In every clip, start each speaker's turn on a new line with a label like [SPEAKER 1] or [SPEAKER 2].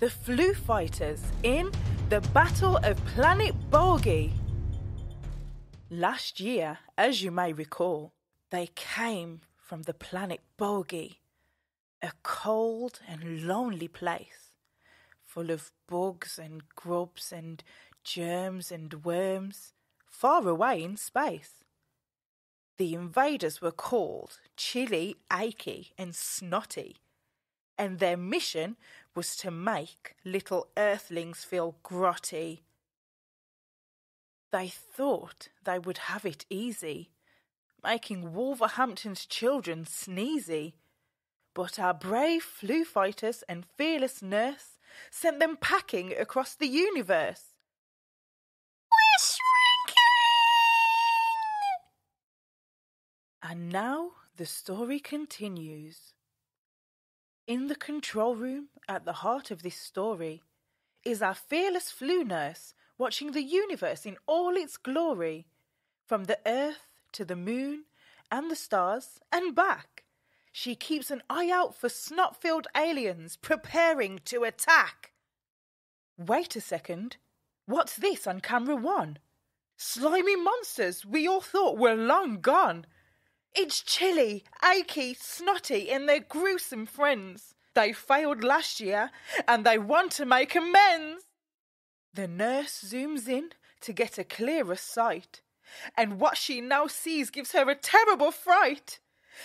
[SPEAKER 1] the Flu Fighters in the Battle of Planet Bogey. Last year, as you may recall, they came from the planet Bogey, a cold and lonely place, full of bugs and grubs and germs and worms, far away in space. The invaders were called Chilly, Achy, and Snotty, and their mission was to make little earthlings feel grotty. They thought they would have it easy, making Wolverhampton's children sneezy. But our brave flu fighters and fearless nurse sent them packing across the universe.
[SPEAKER 2] We're shrinking!
[SPEAKER 1] And now the story continues. In the control room, at the heart of this story, is our fearless flu nurse watching the universe in all its glory, from the earth to the moon and the stars and back. She keeps an eye out for snot filled aliens preparing to attack. Wait a second. What's this on camera one? Slimy monsters we all thought were long gone. It's Chilly, Achy, Snotty, and their gruesome friends. They failed last year and they want to make amends. The nurse zooms in to get a clearer sight, and what she now sees gives her a terrible fright.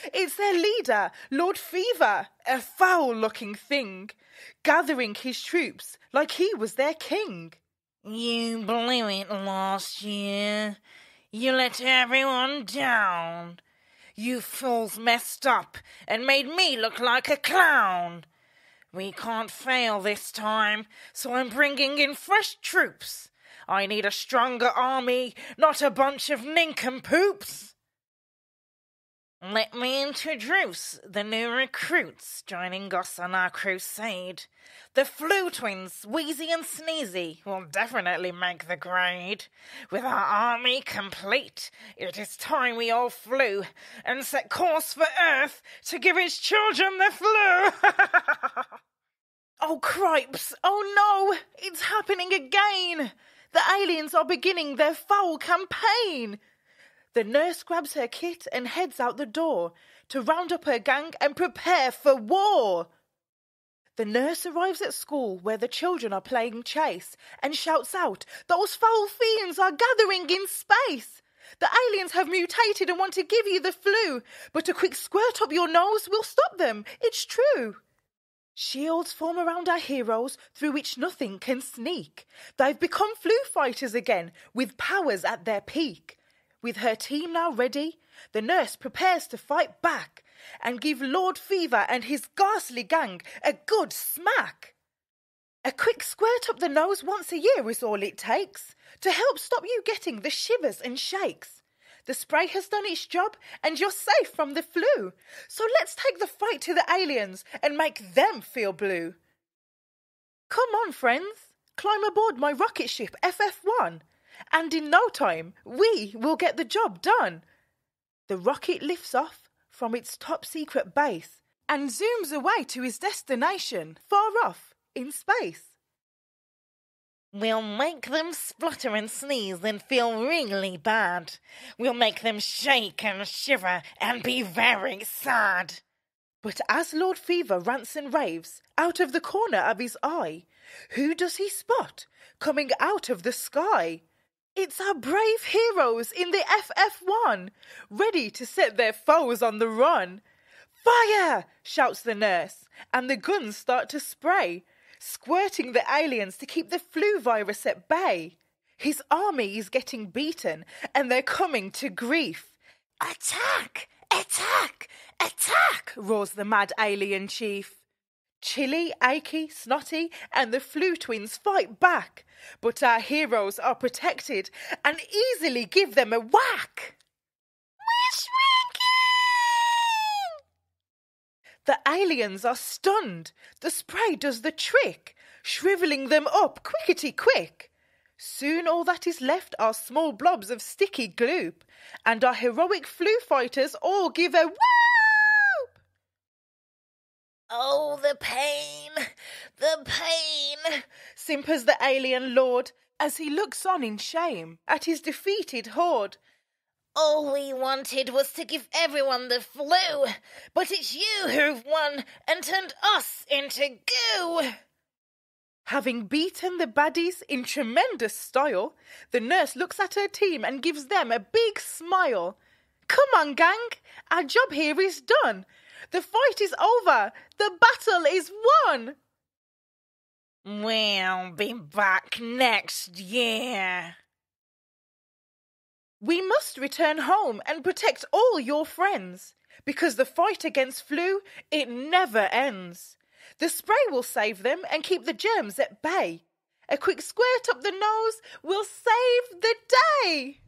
[SPEAKER 1] It's their leader, Lord Fever, a foul looking thing, gathering his troops like he was their king.
[SPEAKER 2] You blew it last year. You let everyone down. You fools messed up and made me look like a clown. We can't fail this time, so I'm bringing in fresh troops. I need a stronger army, not a bunch of nincompoops. Let me introduce the new recruits joining us on our crusade. The Flu Twins, Wheezy and Sneezy, will definitely make the grade. With our army complete, it is time we all flew and set course for Earth to give its children the flu.
[SPEAKER 1] oh, cripes! Oh no! It's happening again! The aliens are beginning their foul campaign! The nurse grabs her kit and heads out the door to round up her gang and prepare for war. The nurse arrives at school where the children are playing chase and shouts out, Those foul fiends are gathering in space! The aliens have mutated and want to give you the flu, but a quick squirt up your nose will stop them. It's true. Shields form around our heroes through which nothing can sneak. They've become flu fighters again with powers at their peak. With her team now ready, the nurse prepares to fight back and give Lord Fever and his ghastly gang a good smack. A quick squirt up the nose once a year is all it takes to help stop you getting the shivers and shakes. The spray has done its job and you're safe from the flu. So let's take the fight to the aliens and make them feel blue. Come on, friends, climb aboard my rocket ship FF1 and in no time we will get the job done. The rocket lifts off from its top secret base and zooms away to his destination far off in space.
[SPEAKER 2] We'll make them splutter and sneeze and feel really bad. We'll make them shake and shiver and be very sad.
[SPEAKER 1] But as Lord Fever rants and raves out of the corner of his eye, who does he spot coming out of the sky? It's our brave heroes in the FF1, ready to set their foes on the run. Fire! shouts the nurse, and the guns start to spray, squirting the aliens to keep the flu virus at bay. His army is getting beaten, and they're coming to grief. Attack! Attack! Attack! roars the mad alien chief. Chilly, Achy, Snotty, and the Flu Twins fight back, but our heroes are protected and easily give them a whack.
[SPEAKER 2] We're shrinking!
[SPEAKER 1] The aliens are stunned. The spray does the trick, shriveling them up quickety quick. Soon all that is left are small blobs of sticky gloop, and our heroic flu fighters all give a whoop!
[SPEAKER 2] Oh, the pain, the pain.
[SPEAKER 1] simpers the alien lord as he looks on in shame at his defeated horde.
[SPEAKER 2] All we wanted was to give everyone the flu, but it's you who've won and turned us into goo.
[SPEAKER 1] Having beaten the baddies in tremendous style, the nurse looks at her team and gives them a big smile. Come on, gang, our job here is done. The fight is over. The battle is won.
[SPEAKER 2] We'll be back next year.
[SPEAKER 1] We must return home and protect all your friends because the fight against flu, it never ends. The spray will save them and keep the germs at bay. A quick squirt up the nose will save the day.